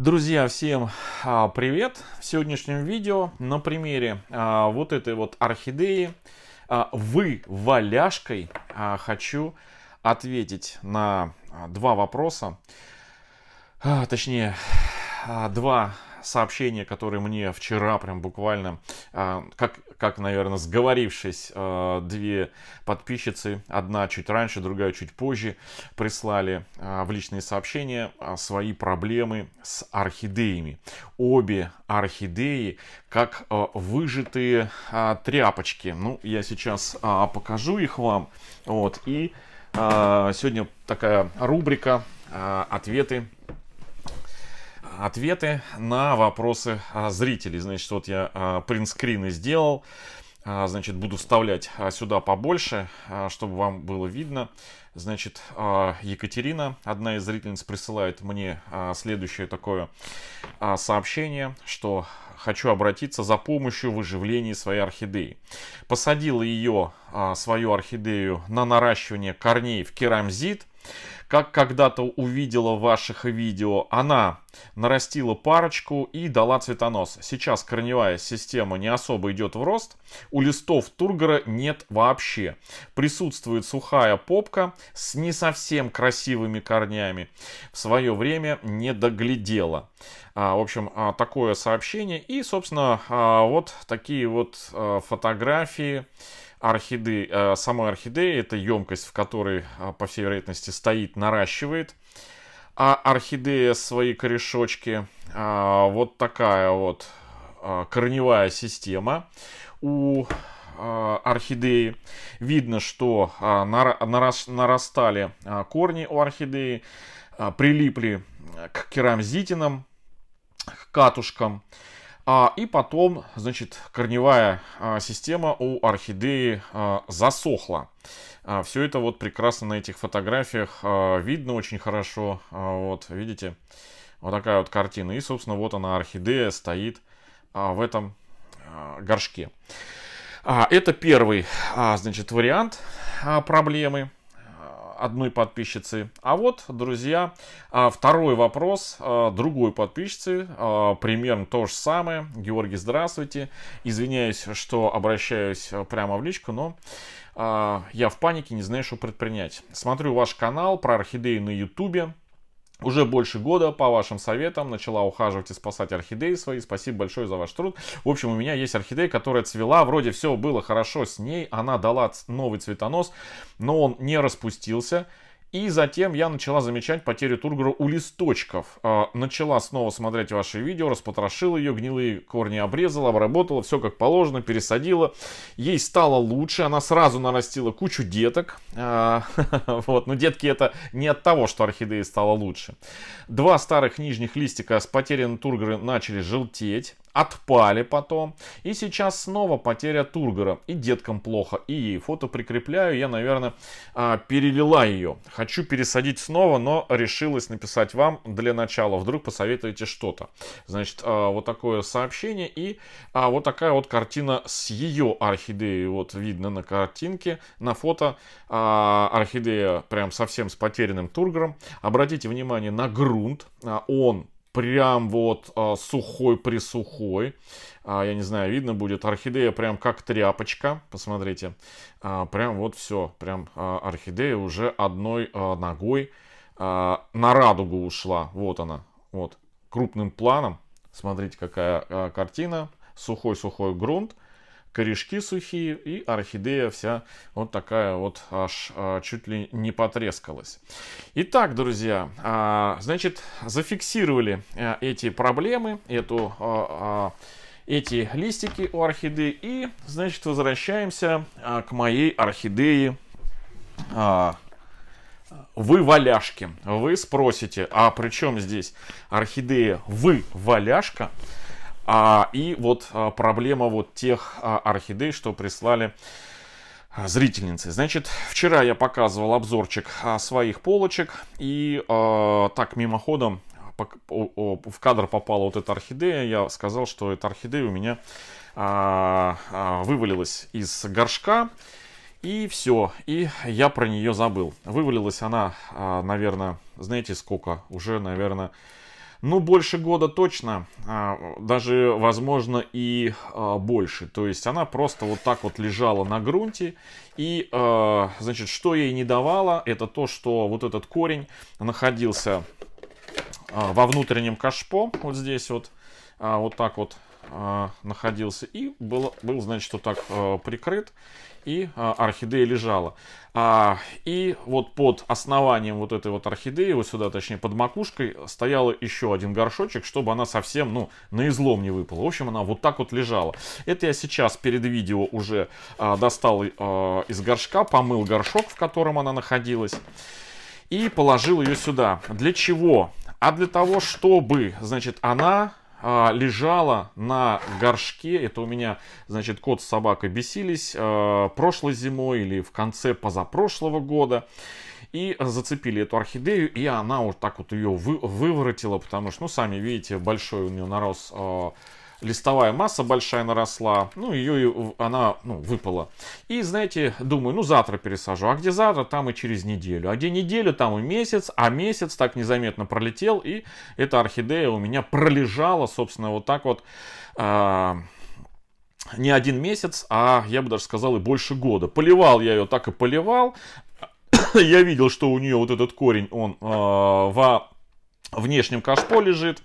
Друзья, всем а, привет! В сегодняшнем видео на примере а, вот этой вот орхидеи а, вы валяшкой хочу ответить на два вопроса, точнее два сообщения, которые мне вчера прям буквально, а, как, как наверное, сговорившись, а, две подписчицы, одна чуть раньше, другая чуть позже, прислали а, в личные сообщения свои проблемы с орхидеями. Обе орхидеи как выжатые тряпочки. Ну, я сейчас покажу их вам. Вот, и сегодня такая рубрика ответы ответы на вопросы а, зрителей. Значит, вот я а, принтскрины сделал. А, значит, буду вставлять сюда побольше, чтобы вам было видно. Значит, Екатерина, одна из зрительниц, присылает мне следующее такое сообщение, что хочу обратиться за помощью в выживлении своей орхидеи. Посадила ее, свою орхидею, на наращивание корней в керамзит. Как когда-то увидела в ваших видео, она нарастила парочку и дала цветонос. Сейчас корневая система не особо идет в рост. У листов тургора нет вообще. Присутствует сухая попка с не совсем красивыми корнями. В свое время не доглядела. А, в общем, а, такое сообщение. И, собственно, а, вот такие вот фотографии орхидеи, э, самой орхидеи, это емкость, в которой, э, по всей вероятности, стоит, наращивает а орхидея свои корешочки. А, вот такая вот корневая система у орхидеи. Видно, что а, нарас, нарастали корни у орхидеи, прилипли к керамзитинам, к катушкам. А, и потом, значит, корневая а, система у орхидеи а, засохла. А, все это вот прекрасно на этих фотографиях а, видно очень хорошо. А, вот, видите, вот такая вот картина. И, собственно, вот она, орхидея, стоит а, в этом а, горшке. А, это первый, а, значит, вариант а, проблемы одной подписчицы. А вот, друзья, а, второй вопрос а, другой подписчицы. А, примерно то же самое. Георгий, здравствуйте. Извиняюсь, что обращаюсь прямо в личку, но я в панике, не знаю, что предпринять. Смотрю ваш канал про орхидеи на ютубе. Уже больше года, по вашим советам, начала ухаживать и спасать орхидеи свои. Спасибо большое за ваш труд. В общем, у меня есть орхидея, которая цвела. Вроде все было хорошо с ней. Она дала новый цветонос, но он не распустился. И затем я начала замечать потерю тургора у листочков. А, начала снова смотреть ваши видео, распотрошила ее, гнилые корни обрезала, обработала, все как положено, пересадила. Ей стало лучше, она сразу нарастила кучу деток. А, вот, но детки это не от того, что орхидеи стало лучше. Два старых нижних листика с потерянным тургором начали желтеть отпали потом. И сейчас снова потеря тургора. И деткам плохо, и. Фото прикрепляю. Я, наверное, а, перелила ее. Хочу пересадить снова, но решилась написать вам для начала. Вдруг посоветуете что-то. Значит, а, вот такое сообщение. И а, вот такая вот картина с ее орхидеей. Вот видно на картинке, на фото. Орхидея прям совсем с потерянным тургором. Обратите внимание на грунт. Он прям вот а, сухой-присухой. А, я не знаю, видно будет. Орхидея прям как тряпочка. Посмотрите. А, прям вот все. Прям а, орхидея уже одной а, ногой а, на радугу ушла. Вот она. Вот. Крупным планом. Смотрите, какая а, картина. Сухой-сухой грунт корешки сухие, и орхидея вся вот такая вот аж а, чуть ли не потрескалась. Итак, друзья, а, значит, зафиксировали а, эти проблемы, эту эти листики у орхидеи. И, значит, возвращаемся а, к моей орхидее а, вы валяшки. Вы спросите, а при чем здесь орхидея вы валяшка? А, и вот а, проблема вот тех а, орхидей, что прислали а, зрительницы. Значит, вчера я показывал обзорчик а, своих полочек. И а, так, мимоходом в кадр попала вот эта орхидея. Я сказал, что эта орхидея у меня а, вывалилась из горшка. И все, и я про нее забыл. Вывалилась она, наверное, знаете сколько? Уже, наверное, ну, больше года точно, а, даже, возможно, и а, больше. То есть она просто вот так вот лежала на грунте. И, а, значит, что ей не давало, это то, что вот этот корень находился во внутреннем кашпо, вот здесь вот, вот так вот находился. И был, был значит, вот так прикрыт и а, орхидея лежала. А, и вот под основанием вот этой вот орхидеи, вот сюда, точнее, под макушкой, стоял еще один горшочек, чтобы она совсем, ну, на излом не выпала. В общем, она вот так вот лежала. Это я сейчас перед видео уже а, достал а, из горшка, помыл горшок, в котором она находилась, и положил ее сюда. Для чего? А для того, чтобы, значит, она а, лежала на горшке. Это у меня, значит, кот с собакой бесились а, прошлой зимой или в конце позапрошлого года. И зацепили эту орхидею, и она вот так вот ее вы, выворотила, потому что, ну, сами видите, большой у нее нарос а, листовая масса большая наросла, ну, ее она, ну, выпала. И, знаете, думаю, ну, завтра пересажу. А где завтра, там и через неделю. А где неделю, там и месяц. А месяц так незаметно пролетел, и эта орхидея у меня пролежала, собственно, вот так вот... Э не один месяц, а я бы даже сказал и больше года. Поливал я ее так и поливал. я видел, что у нее вот этот корень, он э, во внешнем кашпо лежит.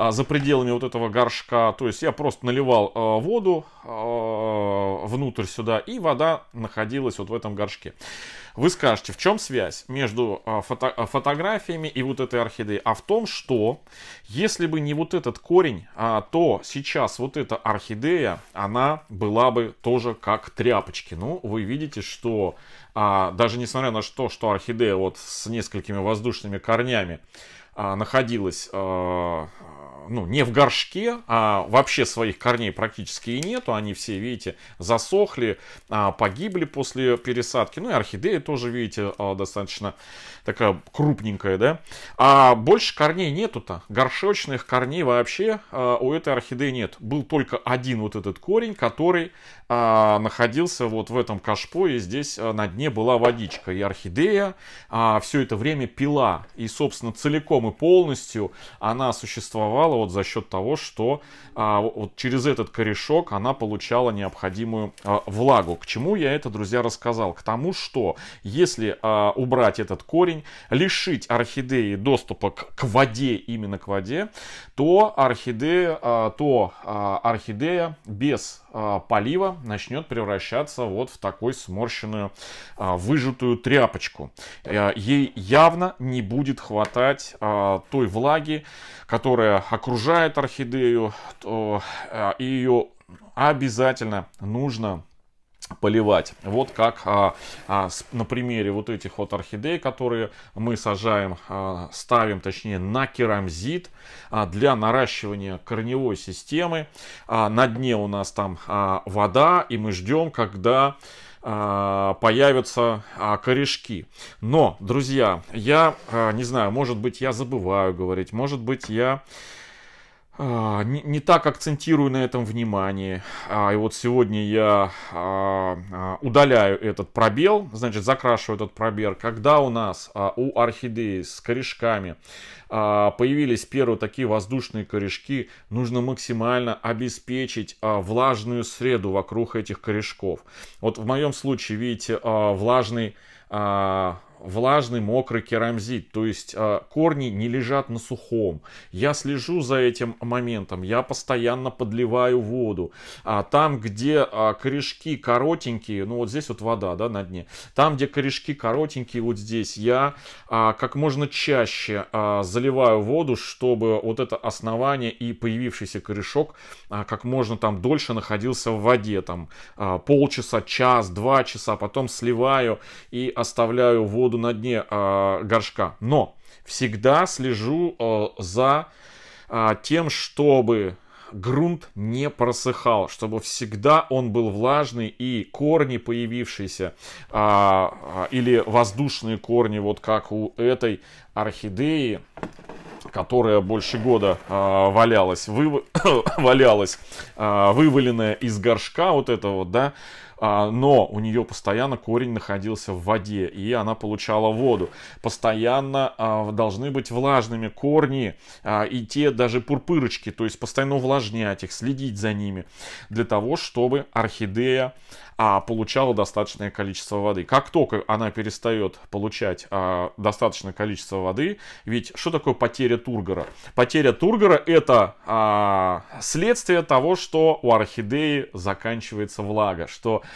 А, за пределами вот этого горшка. То есть я просто наливал а, воду а, внутрь сюда, и вода находилась вот в этом горшке. Вы скажете, в чем связь между фото фотографиями и вот этой орхидеей? А в том, что если бы не вот этот корень, то сейчас вот эта орхидея, она была бы тоже как тряпочки. Ну, вы видите, что даже несмотря на то, что орхидея вот с несколькими воздушными корнями находилась ну, не в горшке, а вообще своих корней практически и нету. Они все, видите, засохли, а, погибли после пересадки. Ну и орхидея тоже, видите, а, достаточно такая крупненькая, да. А больше корней нету-то. Горшочных корней вообще а, у этой орхидеи нет. Был только один вот этот корень, который находился вот в этом кашпо, и здесь на дне была водичка. И орхидея все это время пила. И, собственно, целиком и полностью она существовала вот за счет того, что а, вот через этот корешок она получала необходимую а, влагу. К чему я это, друзья, рассказал? К тому, что если а, убрать этот корень, лишить орхидеи доступа к, к воде, именно к воде, то орхидея, а, то а, орхидея без а, полива начнет превращаться вот в такой сморщенную, а, выжатую тряпочку. А, ей явно не будет хватать а, той влаги, которая окружает орхидею, а, и ее обязательно нужно поливать. Вот как а, а, с, на примере вот этих вот орхидей, которые мы сажаем, а, ставим точнее на керамзит а, для наращивания корневой системы. А, на дне у нас там а, вода и мы ждем, когда а, появятся а, корешки. Но, друзья, я а, не знаю, может быть я забываю говорить, может быть я не, не так акцентирую на этом внимание. А, и вот сегодня я а, а, удаляю этот пробел, значит, закрашиваю этот пробел. Когда у нас а, у орхидеи с корешками а, появились первые такие воздушные корешки, нужно максимально обеспечить а, влажную среду вокруг этих корешков. Вот в моем случае, видите, а, влажный а, влажный, мокрый керамзит, то есть э, корни не лежат на сухом. Я слежу за этим моментом, я постоянно подливаю воду. А там, где э, корешки коротенькие, ну вот здесь вот вода, да, на дне, там, где корешки коротенькие, вот здесь, я э, как можно чаще заливаю воду, чтобы вот это основание и появившийся корешок как можно там дольше находился в воде, там полчаса, час, два часа, потом сливаю и оставляю воду воду на дне э, горшка. Но всегда слежу э, за э, тем, чтобы грунт не просыхал, чтобы всегда он был влажный и корни появившиеся а, или воздушные корни, вот как у этой орхидеи, которая больше года а, валялась, вы, валялась, а, вываленная из горшка вот это вот, да, а, но у нее постоянно корень находился в воде, и она получала воду. Постоянно а, должны быть влажными корни, а, и те даже пурпырочки, то есть постоянно увлажнять их, следить за ними, для того, чтобы орхидея а, получала достаточное количество воды. Как только она перестает получать а, достаточное количество воды, ведь что такое потеря тургора? Потеря тургора это а, следствие того, что у орхидеи заканчивается влага, что а,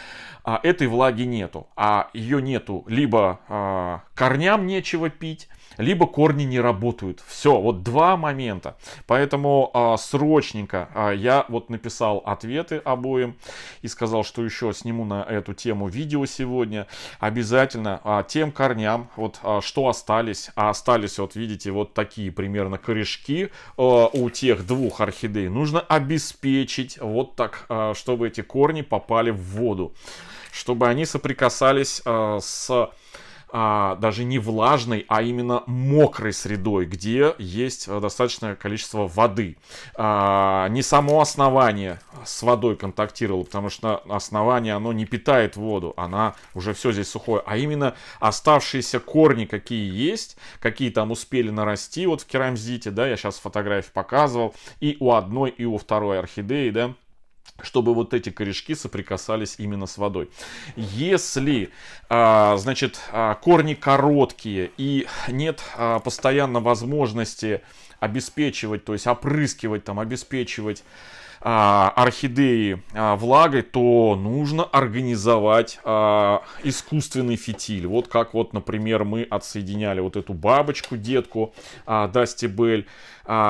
этой влаги нету, а ее нету либо а, корням нечего пить, либо корни не работают. Все, вот два момента. Поэтому а, срочненько а, я вот написал ответы обоим и сказал, что еще сниму на эту тему видео сегодня. Обязательно а, тем корням, вот а, что остались, а остались вот видите вот такие примерно корешки а, у тех двух орхидей, нужно обеспечить вот так, а, чтобы эти корни попали в воду, чтобы они соприкасались а, с а, даже не влажной, а именно мокрой средой, где есть э, достаточное количество воды. А, не само основание с водой контактировало, потому что основание, оно не питает воду, она уже все здесь сухое, а именно оставшиеся корни, какие есть, какие там успели нарасти вот в керамзите, да, я сейчас фотографии показывал, и у одной, и у второй орхидеи, да, чтобы вот эти корешки соприкасались именно с водой. Если, а, значит, а, корни короткие и нет а, постоянно возможности обеспечивать, то есть опрыскивать, там, обеспечивать орхидеи влагой, то нужно организовать искусственный фитиль. Вот как вот, например, мы отсоединяли вот эту бабочку, детку Дасти Белль, а,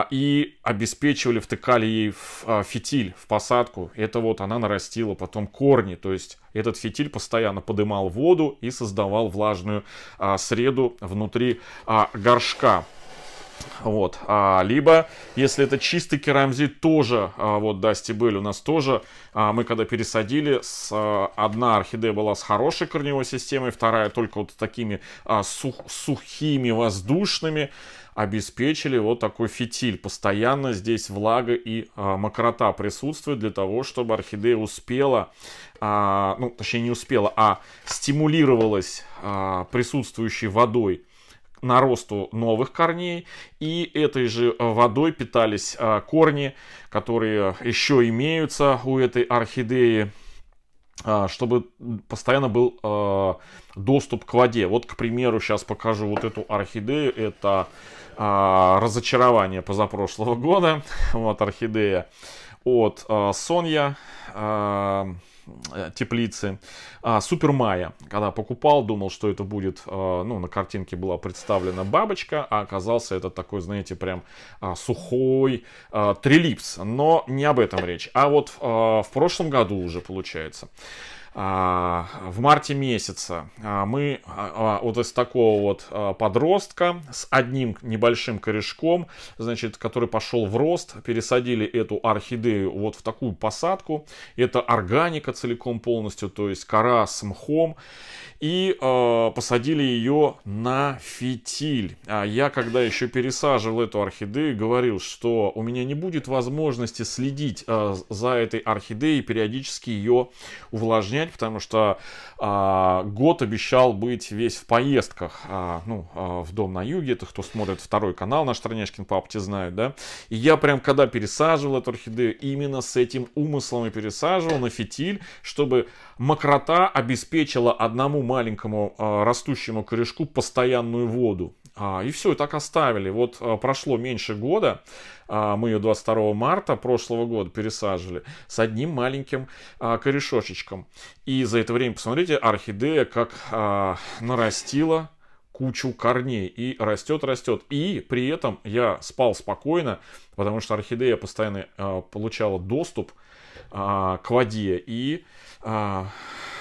и обеспечивали, втыкали ей в а, фитиль, в посадку. Это вот она нарастила потом корни, то есть этот фитиль постоянно подымал воду и создавал влажную а, среду внутри а, горшка. Вот. А, либо, если это чистый керамзит, тоже, а, вот, да, стебель у нас тоже, а, мы когда пересадили, а, одна орхидея была с хорошей корневой системой, вторая только вот такими а, сух, сухими, воздушными, обеспечили вот такой фитиль. Постоянно здесь влага и а, мокрота присутствует для того, чтобы орхидея успела, а, ну, точнее не успела, а стимулировалась а, присутствующей водой наросту новых корней, и этой же водой питались а, корни, которые еще имеются у этой орхидеи, а, чтобы постоянно был а, доступ к воде. Вот, к примеру, сейчас покажу вот эту орхидею, это разочарование позапрошлого года, вот орхидея от Сонья, Э, теплицы. А, Супер Майя, когда покупал, думал, что это будет, а, ну, на картинке была представлена бабочка, а оказался это такой, знаете, прям а, сухой а, трилипс. Но не об этом речь. А вот а, в прошлом году уже получается. А, в марте месяце а, мы а, вот из такого вот подростка с одним небольшим корешком, значит, который пошел в рост, пересадили эту орхидею вот в такую посадку. Это органика целиком полностью, то есть кора с мхом и э, посадили ее на фитиль. А я, когда еще пересаживал эту орхидею, говорил, что у меня не будет возможности следить э, за этой орхидеей, периодически ее увлажнять, потому что э, год обещал быть весь в поездках, э, ну, э, в дом на юге, это кто смотрит второй канал наш Троняшкин пап, те знают, да, и я прям, когда пересаживал эту орхидею, именно с этим умыслом и пересаживал на фитиль, чтобы мокрота обеспечила одному маленькому э, растущему корешку постоянную воду. А, и все, и так оставили. Вот а, прошло меньше года, а, мы ее 22 марта прошлого года пересаживали, с одним маленьким а, корешочечком. И за это время, посмотрите, орхидея как а, нарастила кучу корней и растет, растет. И при этом я спал спокойно, потому что орхидея постоянно а, получала доступ а, к воде и а,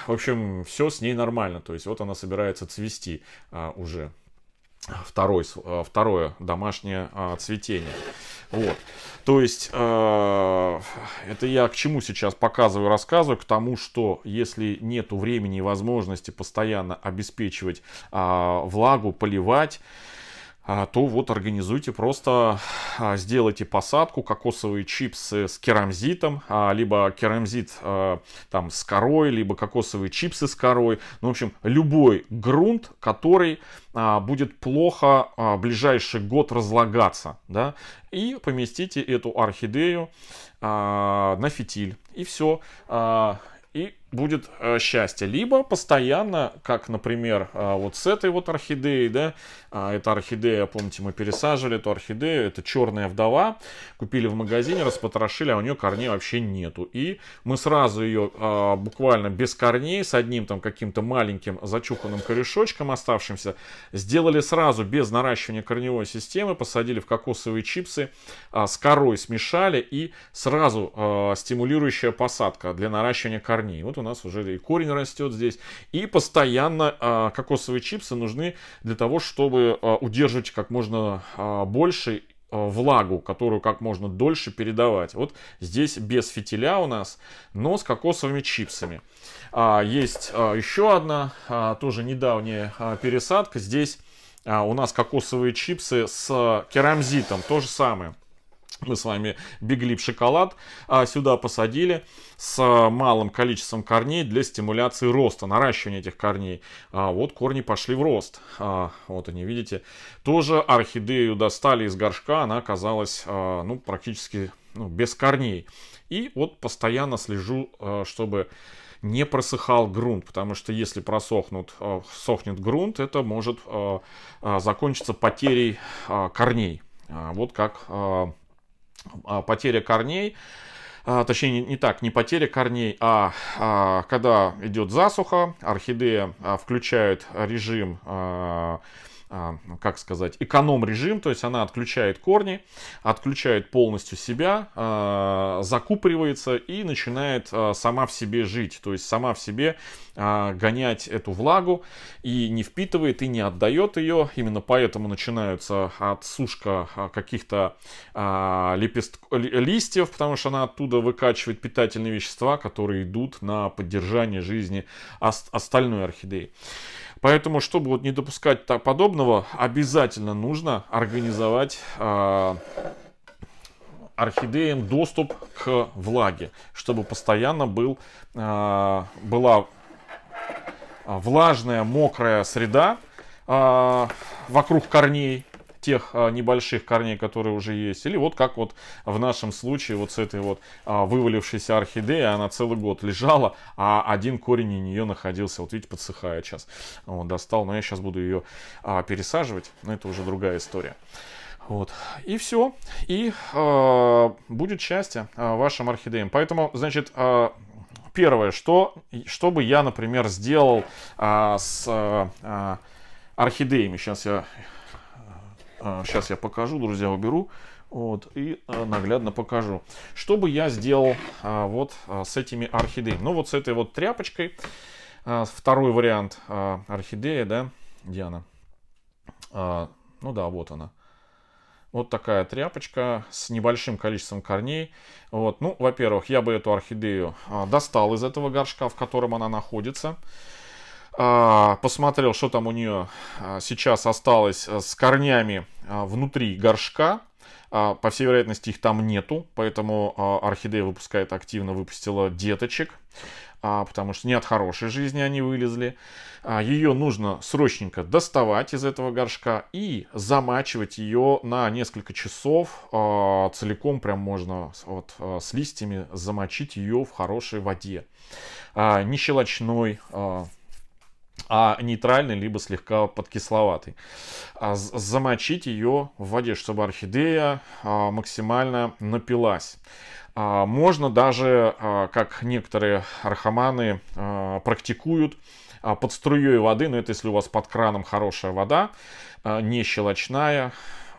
в общем, все с ней нормально. То есть вот она собирается цвести а, уже. Второй, а, второе домашнее а, цветение. Вот. То есть, э, это я к чему сейчас показываю, рассказываю, к тому, что если нет времени и возможности постоянно обеспечивать э, влагу, поливать, то вот организуйте просто, а, сделайте посадку, кокосовые чипсы с керамзитом, а, либо керамзит там с корой, либо кокосовые чипсы с корой. Ну, в общем, любой грунт, который будет плохо ближайший год разлагаться, да, и поместите эту орхидею на фитиль, и все и будет э, счастье. Либо постоянно, как, например, э, вот с этой вот орхидеей, да, э, эта орхидея, помните, мы пересаживали эту орхидею, это черная вдова, купили в магазине, распотрошили, а у нее корней вообще нету. И мы сразу ее э, буквально без корней, с одним там каким-то маленьким зачуханным корешочком оставшимся, сделали сразу без наращивания корневой системы, посадили в кокосовые чипсы, э, с корой смешали и сразу э, стимулирующая посадка для наращивания корней. Вот у нас уже и корень растет здесь. И постоянно а, кокосовые чипсы нужны для того, чтобы а, удерживать как можно а, больше а, влагу, которую как можно дольше передавать. Вот здесь без фитиля у нас, но с кокосовыми чипсами. А, есть а, еще одна, а, тоже недавняя а, пересадка. Здесь а, у нас кокосовые чипсы с керамзитом, то же самое. Мы с вами Биглип шоколад а, сюда посадили с малым количеством корней для стимуляции роста, наращивания этих корней. А, вот корни пошли в рост. А, вот они, видите. Тоже орхидею достали из горшка, она оказалась а, ну, практически ну, без корней. И вот постоянно слежу, а, чтобы не просыхал грунт, потому что если просохнут, а, сохнет грунт, это может а, а, закончиться потерей а, корней. А, вот как... А, потеря корней, а, точнее не, так, не потеря корней, а, а когда идет засуха, орхидея включает режим как сказать, эконом-режим, то есть она отключает корни, отключает полностью себя, а, закупоривается и начинает а, сама в себе жить, то есть сама в себе гонять эту влагу и не впитывает и не отдает ее, именно поэтому начинаются отсушка каких-то лепест... листьев, потому что она оттуда выкачивает питательные вещества, которые идут на поддержание жизни остальной орхидеи. Поэтому, чтобы вот не допускать так подобного, обязательно нужно организовать э, орхидеям доступ к влаге, чтобы постоянно был, э, была влажная, мокрая среда э, вокруг корней, тех а, небольших корней, которые уже есть. Или вот как вот в нашем случае вот с этой вот а, вывалившейся орхидеей, она целый год лежала, а один корень у нее находился, вот видите, подсыхает сейчас. Вот, достал, но я сейчас буду ее а, пересаживать, но это уже другая история. Вот. И все. И э, будет счастье вашим орхидеям. Поэтому, значит, э, первое, что, что бы я, например, сделал э, с э, орхидеями. Сейчас я Сейчас а, я покажу, друзья, уберу. Вот, и а, наглядно покажу. Что бы я сделал а, вот с этими орхидеями? Ну, вот с этой вот тряпочкой. Второй вариант орхидея, да, Диана. Ну да, вот она. Вот такая тряпочка с небольшим количеством корней. Вот, ну, во-первых, я бы эту орхидею достал из этого горшка, в котором она находится. А, посмотрел, что там у нее а, сейчас осталось э, с корнями а, внутри горшка. По всей вероятности их там нету, поэтому орхидея выпускает активно, выпустила деточек, потому что не от хорошей жизни они вылезли. Ее нужно срочненько доставать из этого горшка и замачивать ее на несколько часов. Целиком прям можно вот с листьями замочить ее в хорошей воде. Не щелочной, а нейтральный, либо слегка подкисловатый. А замочить ее в воде, чтобы орхидея а, максимально напилась. А, можно даже, как некоторые архаманы практикуют, под струей воды, но это если у вас под краном хорошая вода, не щелочная,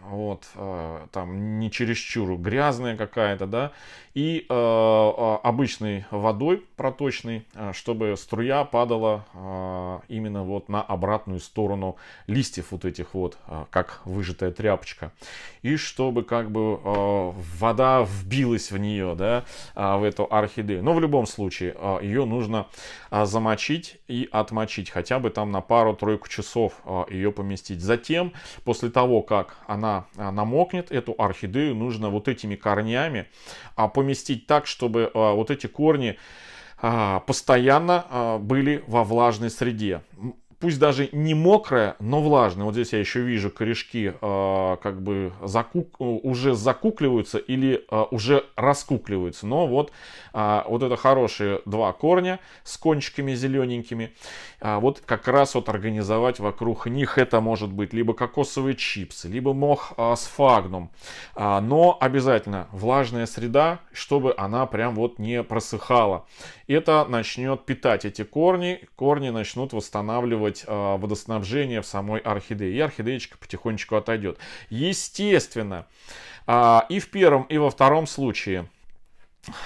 вот, э, там не чересчур грязная какая-то, да, и э, э обычной водой проточной, э, чтобы струя падала э, именно вот на обратную сторону листьев вот этих вот, э, как выжатая тряпочка, и чтобы как бы э, вода вбилась в нее, да, в эту орхидею. Но в любом случае ее нужно замочить и отмочить, хотя бы там на пару-тройку часов ее поместить. Затем, после того, как она а, намокнет, эту орхидею нужно вот этими корнями а, поместить так, чтобы а, вот эти корни постоянно были во влажной среде пусть даже не мокрая, но влажная. Вот здесь я еще вижу корешки э, как бы закук, уже закукливаются или э, уже раскукливаются. Но вот, э, вот это хорошие два корня с кончиками зелененькими. Э, вот как раз вот организовать вокруг них это может быть либо кокосовые чипсы, либо мох э, с фагнум. Э, но обязательно влажная среда, чтобы она прям вот не просыхала. Это начнет питать эти корни, корни начнут восстанавливать делать э, водоснабжение в самой орхидее. И орхидеечка потихонечку отойдет. Естественно, э, и в первом, и во втором случае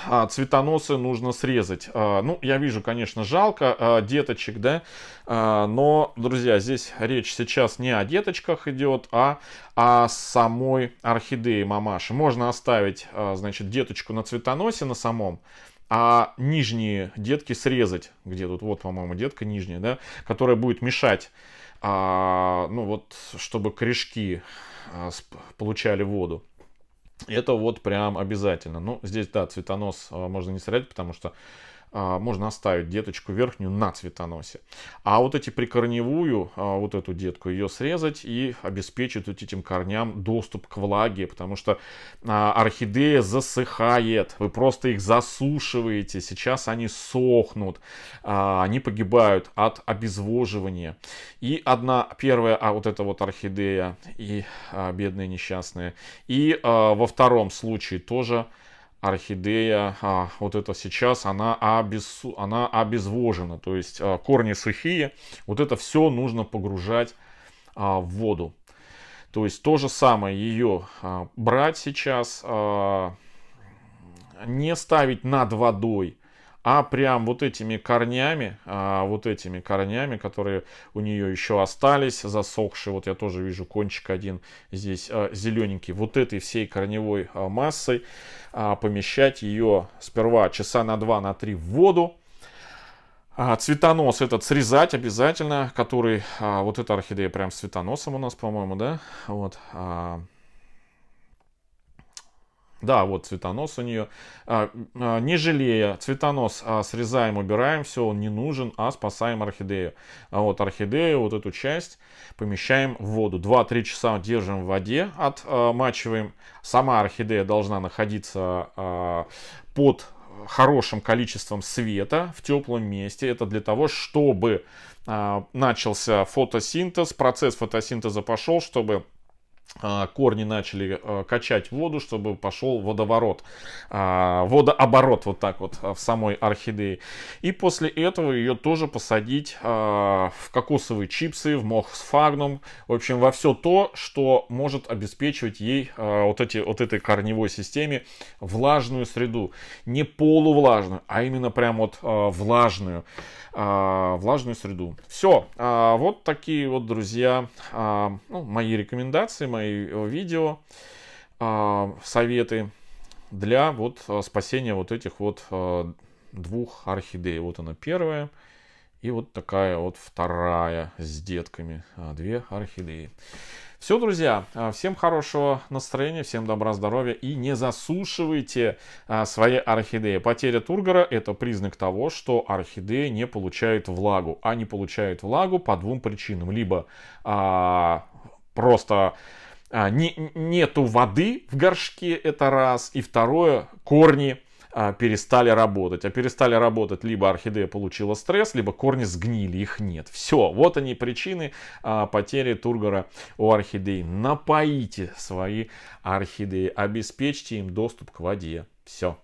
а, цветоносы нужно срезать. А, ну, я вижу, конечно, жалко а, деточек, да, но, друзья, здесь речь сейчас не о деточках идет, а о самой орхидее мамаши. Можно оставить, значит, деточку на цветоносе на самом, а нижние детки срезать, где тут, вот, по-моему, детка нижняя, да, которая будет мешать, а, ну вот, чтобы корешки а, получали воду. Это вот прям обязательно. Ну, здесь, да, цветонос а, можно не срезать, потому что можно оставить деточку верхнюю на цветоносе. А вот эти прикорневую, а, вот эту детку, ее срезать и обеспечить вот этим корням доступ к влаге, потому что а, орхидея засыхает, вы просто их засушиваете, сейчас они сохнут, они погибают от обезвоживания. И одна, первая, а вот эта вот орхидея, и бедная несчастная, и во втором случае тоже орхидея, а, вот это сейчас, она, обез, она обезвожена, то есть а, корни сухие, вот это все нужно погружать а, в воду. То есть то же самое ее а, брать сейчас, а, не ставить над водой, а прям вот этими корнями, а, вот этими корнями, которые у нее еще остались, засохшие, вот я тоже вижу кончик один здесь а, зелененький, вот этой всей корневой а, массой а, помещать ее сперва часа на 2 на 3 в воду, цветонос этот срезать обязательно, который, вот эта орхидея прям с цветоносом у нас, по-моему, да, вот, а, да, вот цветонос у нее. А, а, не жалея, цветонос а, срезаем, убираем, все, он не нужен, а спасаем орхидею. Вот орхидею, вот эту часть помещаем в воду. 2-3 часа держим в воде, отмачиваем. Сама орхидея должна находиться под хорошим количеством света в теплом месте. Это для того, чтобы начался фотосинтез, процесс фотосинтеза пошел, чтобы корни начали а, качать воду, чтобы пошел водоворот, а, водооборот вот так вот в самой орхидее. И после этого ее тоже посадить в кокосовые чипсы, в мох с фагном, в общем, во все то, что может обеспечивать ей вот, эти, вот этой корневой системе влажную среду. Не полувлажную, а именно прям вот влажную, влажную среду. Все, вот такие вот, друзья, ну, мои рекомендации, мои э, видео, а, советы для вот э, спасения вот этих вот э, двух орхидей. Вот она первая. И вот такая вот вторая с детками. А, две орхидеи. Все, друзья, а, всем хорошего настроения, всем добра, здоровья и не засушивайте свои орхидеи. Потеря тургора это признак того, что орхидеи не получают влагу. А не получают влагу по двум причинам. Либо а, просто а, не, нету воды в горшке, это раз. И второе, корни а, перестали работать. А перестали работать, либо орхидея получила стресс, либо корни сгнили, их нет. Все, вот они причины а, потери тургора у орхидей. Напоите свои орхидеи, обеспечьте им доступ к воде. Все.